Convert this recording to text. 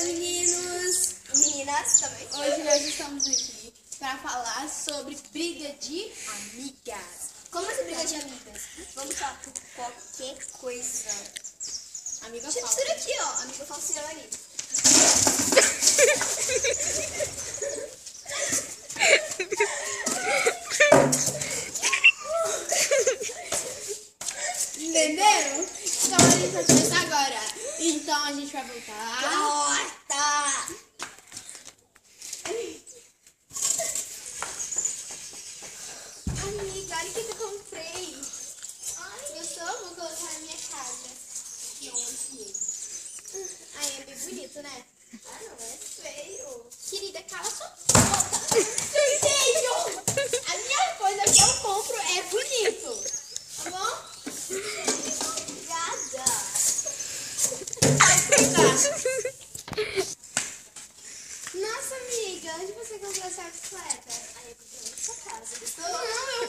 Oi, meninos! Meninas também. Hoje nós estamos aqui para falar sobre briga de amigas. Como assim briga de amigas? Vamos falar por qualquer coisa. Amiga Deixa eu falsa. tirar aqui, ó. Amiga falsa ali. Entenderam? Então a gente vai começar agora. Então a gente vai voltar. Corta! Amiga, olha o que eu comprei. Gostou? Vou colocar na minha casa. Não. Ai, é bem bonito, né? Ah, não, é feio. Querida, cala sua boca. Feio! A minha coisa que eu compro é bonito. Tá bom? Obrigada. Nossa, amiga, onde você comprou essa bicicleta? Ai, eu comprei na sua casa. Gostou? Não, eu